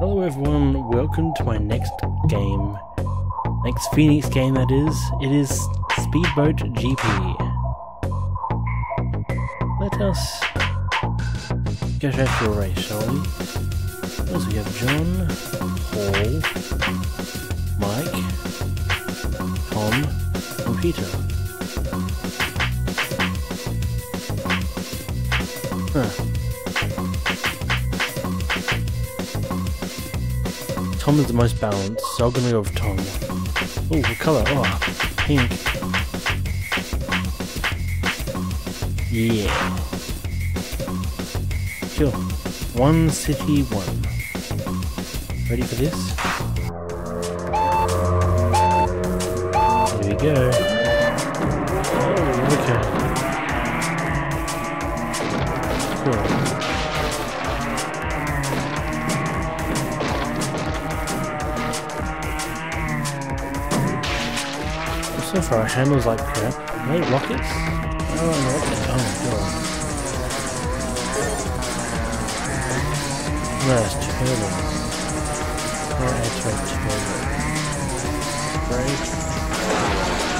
Hello everyone, welcome to my next game. Next Phoenix game that is. It is Speedboat GP. Let us straight to a race, shall we? Also we have John, Most balanced, so I'm gonna go with Tom. Oh, what colour? Oh, pink. Yeah. Sure. One city, one. Ready for this? Here we go. Oh, okay. Cool. So far, handles like crap. No rockets? Oh, rockets. Oh god. Where enter turbo? Brake.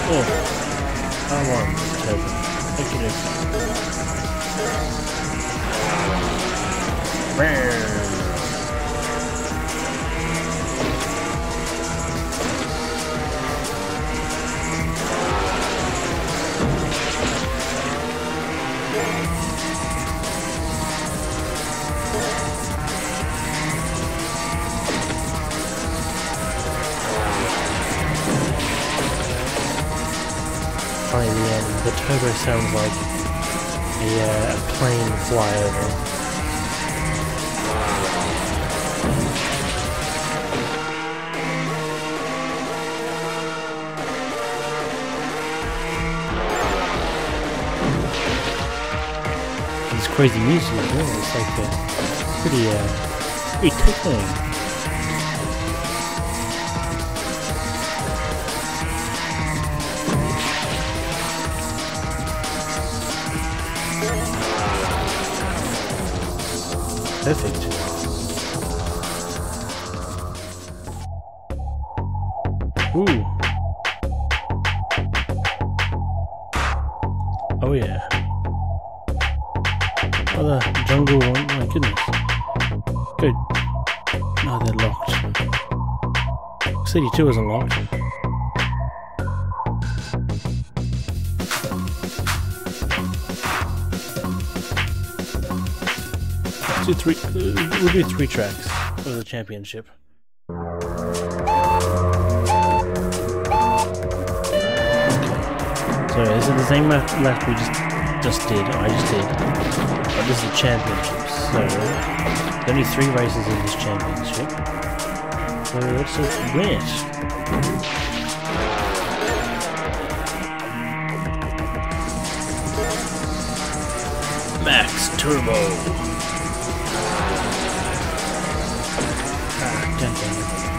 Oh. R1 turbo. Okay, okay. by the turbo sounds like a, uh, plane flyover. It's crazy music as well, it's like a pretty, uh, pretty tickling. Perfect. Ooh. Oh yeah. Oh, the jungle one. My goodness. Good. No, they're locked. City 2 isn't locked. Do three. We'll do three tracks for the championship. Okay. So is it the same left, left we just just did? I just did. But this is the championship. So there's only three races in this championship. So let's just win it. Max Turbo. じゃんけん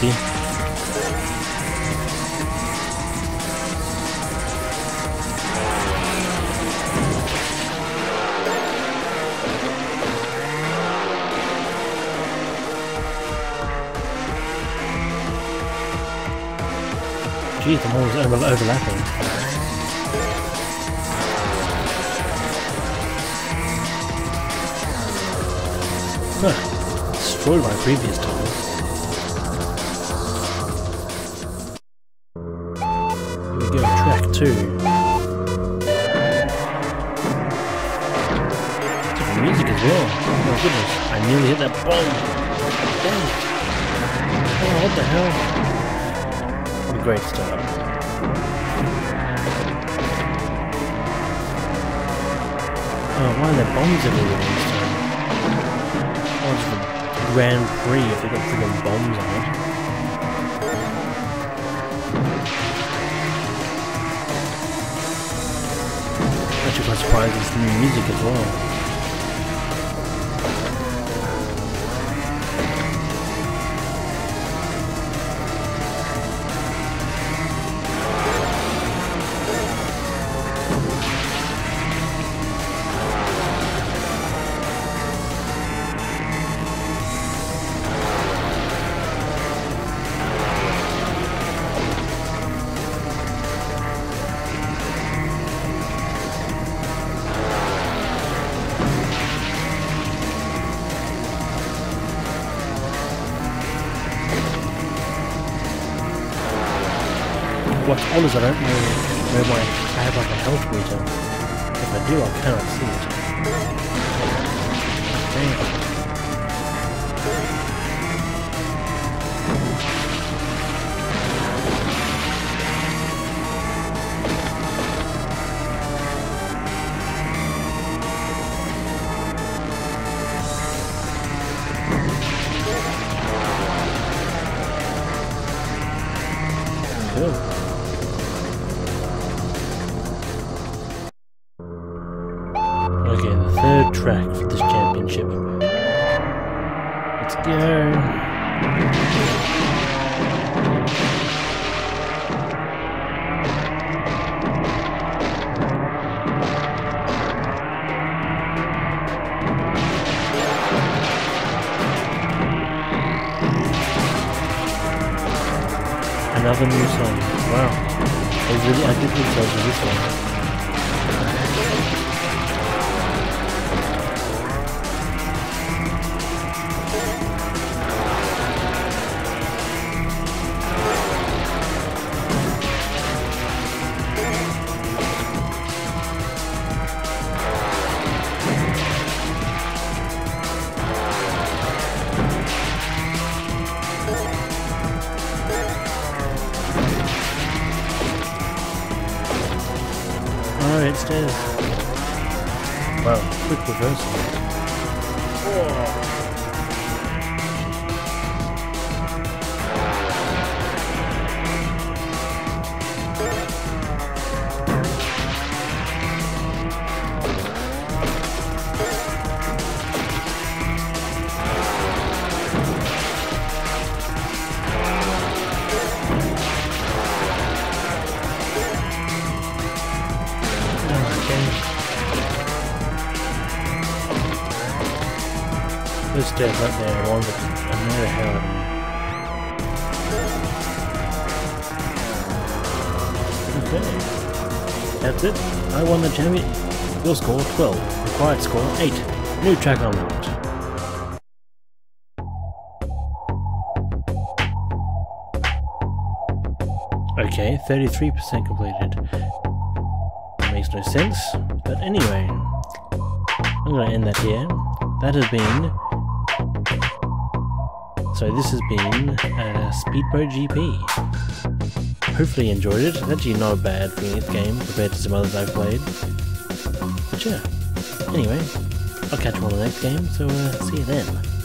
Oopsie. Geez, I'm always over overlapping. Huh. Destroyed my previous time. Too. Different music as well. Oh my goodness, I nearly hit that bomb. Dang Oh, what the hell? What a great start. Oh, why are there bombs everywhere this time? Oh, it's the Grand Prix if they got freaking bombs on it. It's new music as well. Is I don't know where my I have like a health meter. If I do, I cannot see it. Damn. Let's go. Another new song. Wow. They really outdid themselves with this one. It stairs. Wow, quick reversal. Whoa. There. Okay. That's it. I won the champion. Your score 12. Required score 8. New track unlocked. Okay, 33% completed. Makes no sense. But anyway, I'm going to end that here. That has been so this has been uh, Speedboat GP. Hopefully you enjoyed it. Actually not a bad game compared to some others I've played. But yeah. Anyway, I'll catch you on the next game, so uh, see you then.